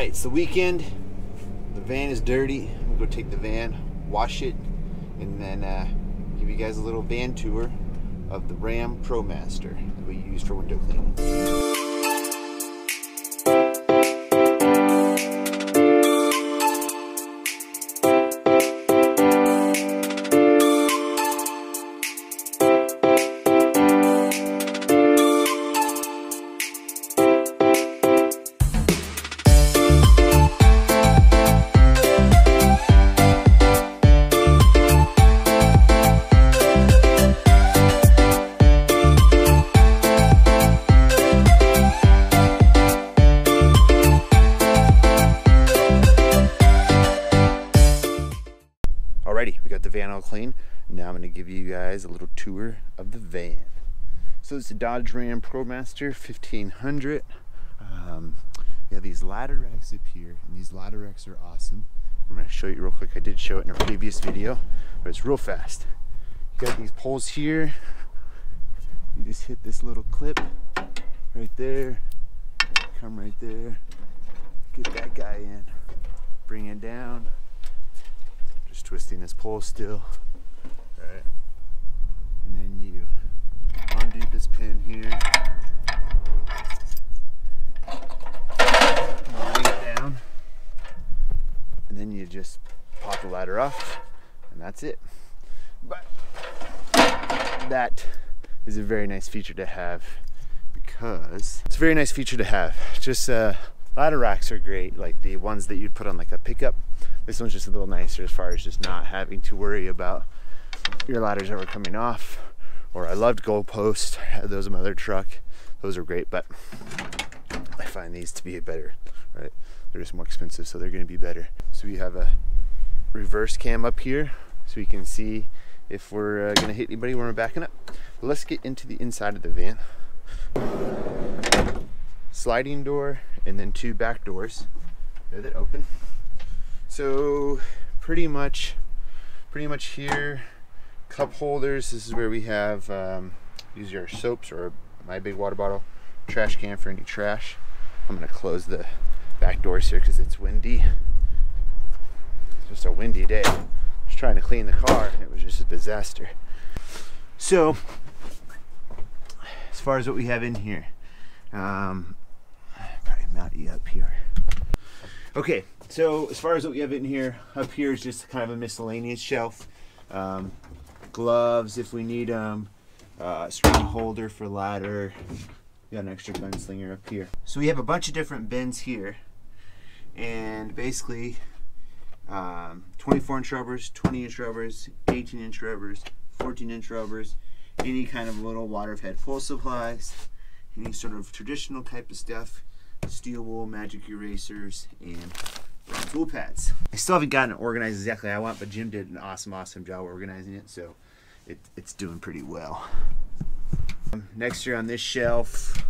right, it's the weekend. The van is dirty. We'll go take the van, wash it, and then uh, give you guys a little van tour of the Ram ProMaster that we use for window cleaning. Clean. Now I'm going to give you guys a little tour of the van. So it's a Dodge Ram ProMaster 1500. Um, we have these ladder racks up here, and these ladder racks are awesome. I'm going to show you real quick. I did show it in a previous video, but it's real fast. You got these poles here. You just hit this little clip right there. Come right there. Get that guy in. Bring it down just twisting this pole still. Alright. And then you undo this pin here. Down. And then you just pop the ladder off. And that's it. But that is a very nice feature to have because it's a very nice feature to have. Just uh, ladder racks are great, like the ones that you'd put on like a pickup this one's just a little nicer as far as just not having to worry about your ladders ever coming off. Or I loved goalpost. Those in my other truck. Those are great, but I find these to be better, right? They're just more expensive, so they're gonna be better. So we have a reverse cam up here so we can see if we're uh, gonna hit anybody when we're backing up. But let's get into the inside of the van. Sliding door and then two back doors. There that open. So pretty much, pretty much here, cup holders. This is where we have um, use your soaps or my big water bottle, trash can for any trash. I'm gonna close the back doors here because it's windy. It's just a windy day. Just trying to clean the car and it was just a disaster. So, as far as what we have in here, um, probably mount you up here. Okay, so as far as what we have in here, up here is just kind of a miscellaneous shelf. Um, gloves if we need them, uh, string holder for ladder. We got an extra gunslinger up here. So we have a bunch of different bins here, and basically um, 24 inch rubbers, 20 inch rubbers, 18 inch rubbers, 14 inch rubbers, any kind of little water fed pole supplies, any sort of traditional type of stuff steel wool, magic erasers, and tool pads. I still haven't gotten it organized exactly how I want, but Jim did an awesome, awesome job organizing it, so it, it's doing pretty well. Um, next year on this shelf,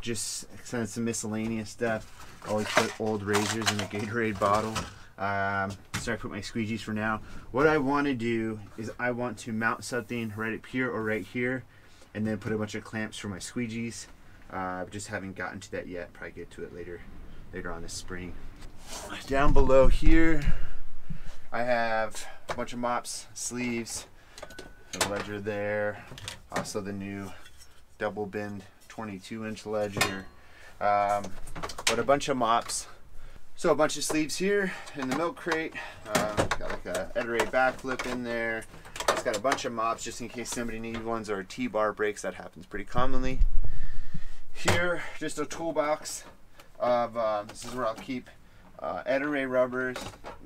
just some miscellaneous stuff. Always put old razors in a Gatorade bottle. Um, so I put my squeegees for now. What I want to do is I want to mount something right up here or right here, and then put a bunch of clamps for my squeegees. Uh, just haven't gotten to that yet. Probably get to it later, later on this spring. Down below here, I have a bunch of mops, sleeves, the ledger there. Also the new double bend 22 inch ledger. Um, but a bunch of mops. So a bunch of sleeves here in the milk crate. Uh, got like a Ettore backflip in there. It's got a bunch of mops just in case somebody needs ones or a T-bar breaks. That happens pretty commonly. Here, just a toolbox of, uh, this is where I'll keep uh, Ettore rubbers.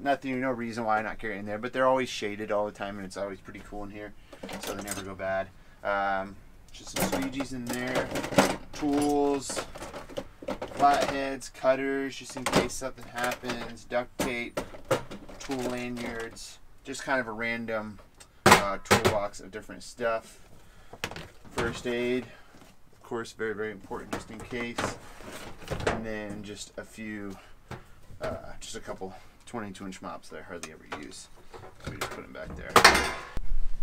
Nothing, no reason why I'm not carrying there, but they're always shaded all the time and it's always pretty cool in here, so they never go bad. Um, just some squeegees in there, tools, flatheads, cutters, just in case something happens, duct tape, tool lanyards, just kind of a random uh, toolbox of different stuff. First aid, of course, very, very important just in case. And then just a few, uh, just a couple 22 inch mops that I hardly ever use. We just put them back there.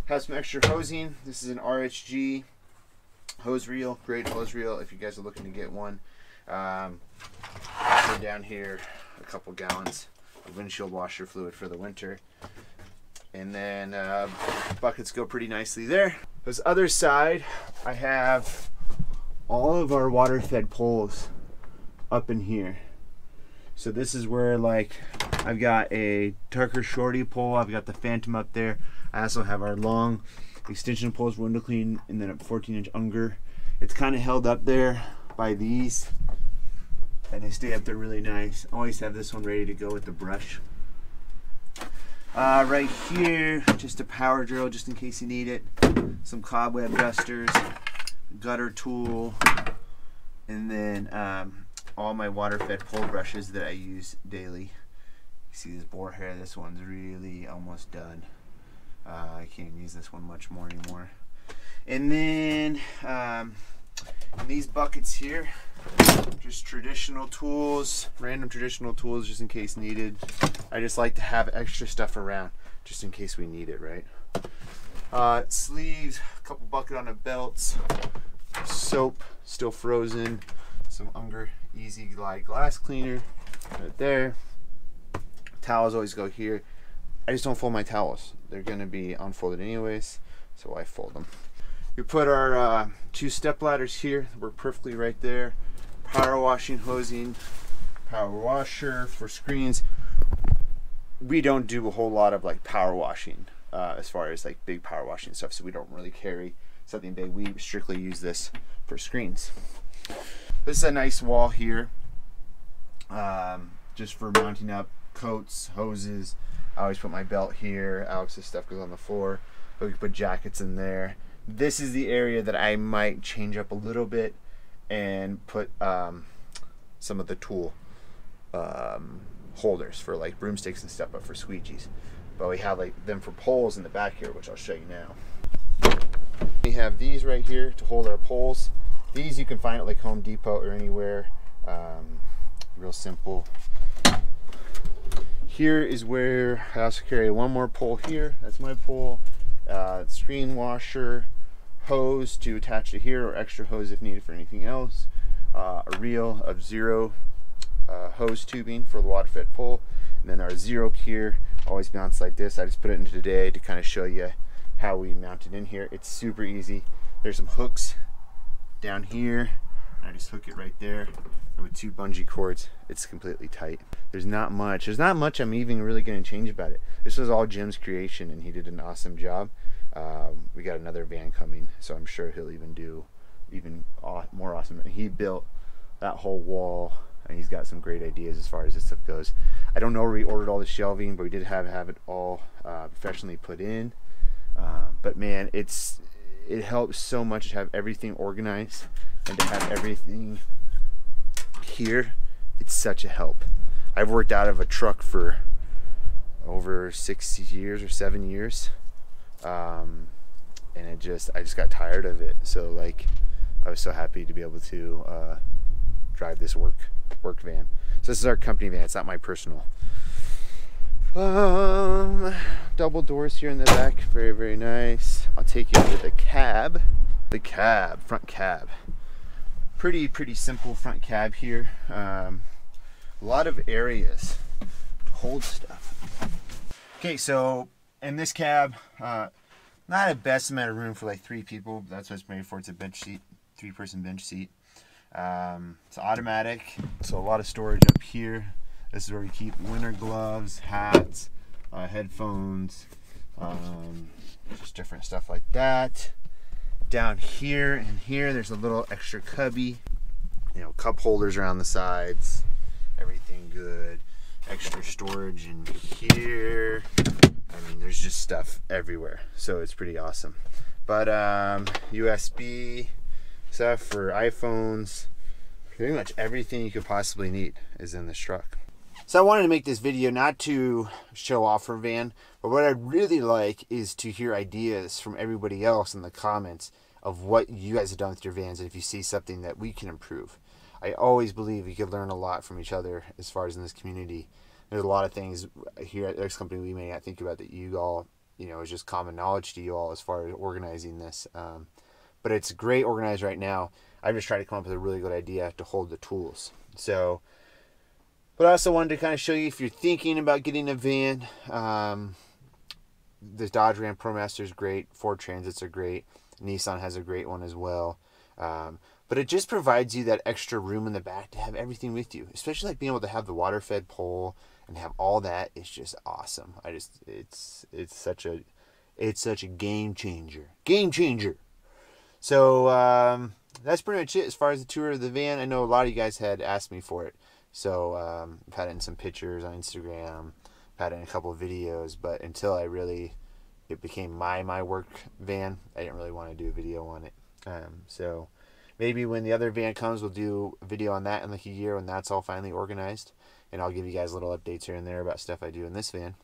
Have some extra hosing. This is an RHG hose reel, great hose reel if you guys are looking to get one. Um, down here, a couple gallons of windshield washer fluid for the winter. And then uh, buckets go pretty nicely there. This other side, I have all of our water fed poles up in here. So this is where like I've got a Tucker Shorty pole. I've got the Phantom up there. I also have our long extension poles, window clean, and then a 14 inch Unger. It's kind of held up there by these and they stay up there really nice. Always have this one ready to go with the brush. Uh, right here, just a power drill just in case you need it. Some cobweb dusters, gutter tool, and then um, all my water fed pole brushes that I use daily. You see this boar hair, this one's really almost done. Uh, I can't use this one much more anymore. And then um, these buckets here, just traditional tools, random traditional tools just in case needed. I just like to have extra stuff around just in case we need it, right? Uh, sleeves, a couple bucket on the belts, soap, still frozen, some Unger Easy Glide glass cleaner right there. Towels always go here. I just don't fold my towels. They're gonna be unfolded anyways, so I fold them. We put our uh, two step ladders here. We're perfectly right there. Power washing hosing, power washer for screens. We don't do a whole lot of like power washing uh, as far as like big power washing stuff, so we don't really carry something big. We strictly use this for screens. This is a nice wall here, um, just for mounting up coats, hoses. I always put my belt here. Alex's stuff goes on the floor. But we can put jackets in there. This is the area that I might change up a little bit and put um, some of the tool um, holders for like broomsticks and stuff, but for squeegees. But we have like them for poles in the back here, which I'll show you now. We have these right here to hold our poles. These you can find at like Home Depot or anywhere. Um, real simple. Here is where I also carry one more pole here. That's my pole. Uh, screen washer, hose to attach to here, or extra hose if needed for anything else. Uh, a reel of Xero uh, hose tubing for the water fed pole. And then our Xero here always mounts like this. I just put it in today to kind of show you how we mount it in here. It's super easy. There's some hooks down here. I just hook it right there and with two bungee cords. It's completely tight. There's not much. There's not much I'm even really going to change about it. This was all Jim's creation and he did an awesome job. Um, we got another van coming, so I'm sure he'll even do even more awesome. And He built that whole wall and he's got some great ideas as far as this stuff goes. I don't know where we ordered all the shelving, but we did have have it all uh, professionally put in. Uh, but man, it's it helps so much to have everything organized and to have everything here. It's such a help. I've worked out of a truck for over six years or seven years, um, and it just I just got tired of it. So like, I was so happy to be able to uh, drive this work work van. So this is our company van. It's not my personal. Um, double doors here in the back, very very nice. I'll take you into the cab. The cab, front cab. Pretty pretty simple front cab here. Um, a lot of areas to hold stuff. Okay, so in this cab, uh, not a best amount of room for like three people. that's what it's made for. It's a bench seat, three person bench seat. Um, it's automatic, so a lot of storage up here. This is where we keep winter gloves, hats, uh, headphones, um, just different stuff like that. Down here and here, there's a little extra cubby. You know, cup holders around the sides. Everything good. Extra storage in here. I mean, there's just stuff everywhere. So it's pretty awesome. But um, USB stuff for iPhones. Pretty much everything you could possibly need is in this truck. So I wanted to make this video not to show off her van, but what I'd really like is to hear ideas from everybody else in the comments of what you guys have done with your vans and if you see something that we can improve. I always believe we could learn a lot from each other as far as in this community. There's a lot of things here at X Company we may not think about that you all, you know, is just common knowledge to you all as far as organizing this. Um, but it's great organized right now. I've just tried to come up with a really good idea to hold the tools. So But I also wanted to kind of show you if you're thinking about getting a van. Um, the Dodge Ram ProMaster is great. Ford Transits are great. Nissan has a great one as well. Um, but it just provides you that extra room in the back to have everything with you, especially like being able to have the water fed pole and have all that is just awesome. I just it's it's such a it's such a game changer. Game changer. So um, that's pretty much it as far as the tour of the van. I know a lot of you guys had asked me for it. So um, I've had it in some pictures on Instagram, I've had it in a couple of videos, but until I really it became my my work van, I didn't really want to do a video on it. Um, so maybe when the other van comes, we'll do a video on that in like a year when that's all finally organized, and I'll give you guys little updates here and there about stuff I do in this van.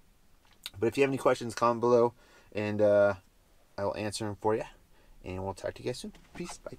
But if you have any questions, comment below, and uh, I will answer them for you. And we'll talk to you guys soon. Peace. Bye.